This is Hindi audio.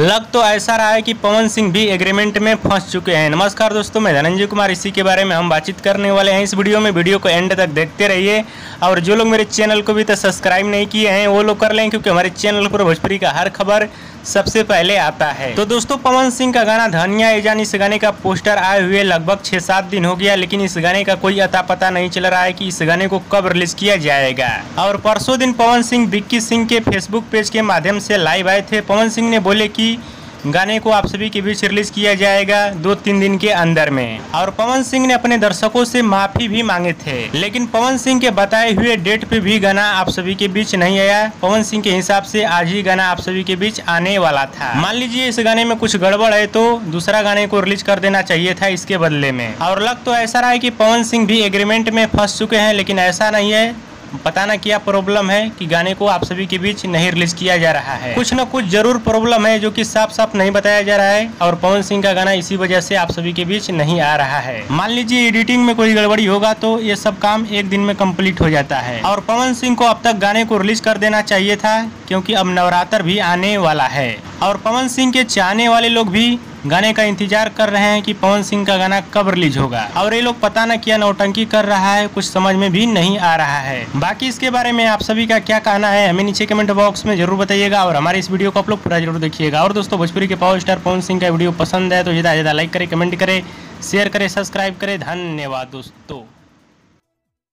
लग तो ऐसा रहा है कि पवन सिंह भी एग्रीमेंट में फंस चुके हैं। नमस्कार दोस्तों, मैं धनंजय कुमार, इसी के बारे में हम बातचीत करने वाले हैं इस वीडियो में। वीडियो को एंड तक देखते रहिए और जो लोग मेरे चैनल को भी तो सब्सक्राइब नहीं किए हैं, वो लोग कर लें, क्योंकि हमारे चैनल पर भोजपुरी का हर खबर सबसे पहले आता है। तो दोस्तों, पवन सिंह का गाना धनिया एजान इस गाने का पोस्टर आए हुए लगभग छह सात दिन हो गया, लेकिन इस गाने का कोई अता पता नहीं चल रहा है कि इस गाने को कब रिलीज़ किया जाएगा। और परसों दिन पवन सिंह विक्की सिंह के फेसबुक पेज के माध्यम से लाइव आए थे। पवन सिंह ने बोले कि गाने को आप सभी के बीच रिलीज़ किया जाएगा दो तीन दिन के अंदर में। और पवन सिंह ने अपने दर्शकों से माफ़ी भी मांगे थे। लेकिन पवन सिंह के बताए हुए डेट पे भी गाना आप सभी के बीच नहीं आया। पवन सिंह के हिसाब से आज ही गाना आप सभी के बीच आने वाला था। मान लीजिए इस गाने में कुछ गड़बड़ है तो दूसरा गाने को रिलीज़ कर देना चाहिए था इसके बदले में। और लग तो ऐसा रहा है की पवन सिंह भी एग्रीमेंट में फंस चुके हैं, लेकिन ऐसा नहीं है। पता ना क्या प्रॉब्लम है कि गाने को आप सभी के बीच नहीं रिलीज़ किया जा रहा है। कुछ न कुछ ज़रूर प्रॉब्लम है जो कि साफ़ साफ़ नहीं बताया जा रहा है और पवन सिंह का गाना इसी वजह से आप सभी के बीच नहीं आ रहा है। मान लीजिए एडिटिंग में कोई गड़बड़ी होगा तो ये सब काम एक दिन में कंप्लीट हो जाता है। और पवन सिंह को अब तक गाने को रिलीज़ कर देना चाहिए था क्योंकि अब नवरात्र भी आने वाला है। और पवन सिंह के चाहने वाले लोग भी गाने का इंतज़ार कर रहे हैं कि पवन सिंह का गाना कब रिलीज़ होगा। और ये लोग पता न किया, नौटंकी कर रहा है, कुछ समझ में भी नहीं आ रहा है। बाकी इसके बारे में आप सभी का क्या कहना है, हमें नीचे कमेंट बॉक्स में ज़रूर बताइएगा और हमारे इस वीडियो को आप लोग पूरा ज़रूर देखिएगा। और दोस्तों, भोजपुरी के पावर स्टार पवन सिंह का वीडियो पसंद है तो ज़्यादा ज़्यादा लाइक करे, कमेंट करे, शेयर करे, सब्सक्राइब करे। धन्यवाद दोस्तों।